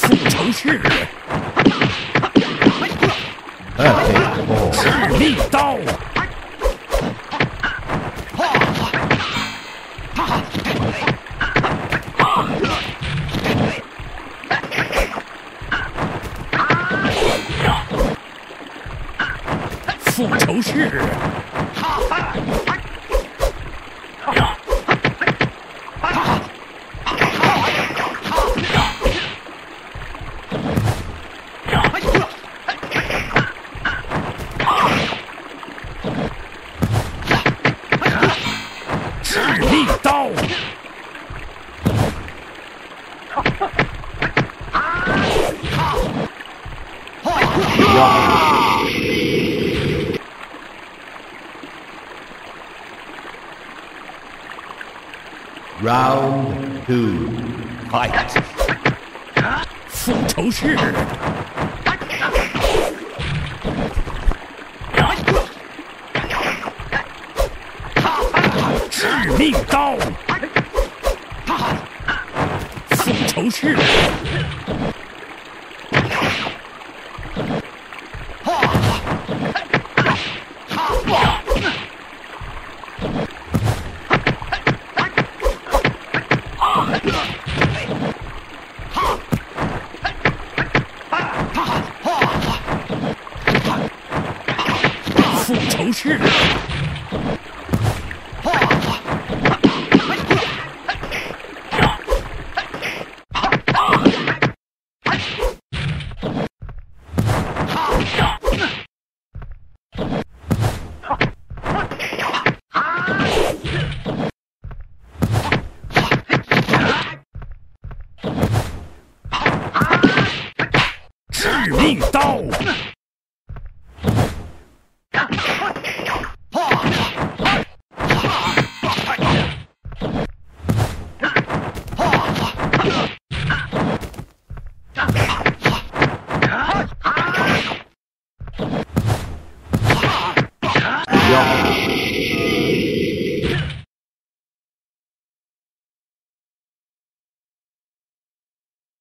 复仇是。哎，哎，哎，哎。复仇式。致命刀， Round two. Fight. 复仇式。 命刀，复仇式。复仇式。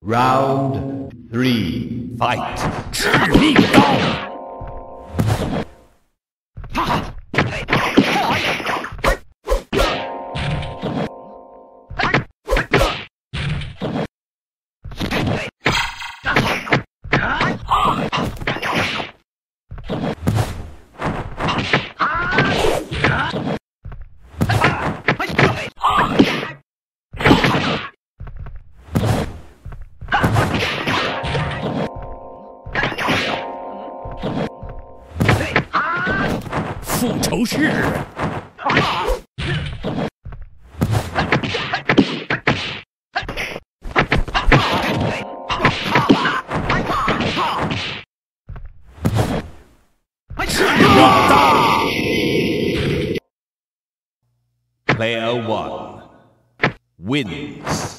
Round three. Fight. 复仇式。 Player one wins.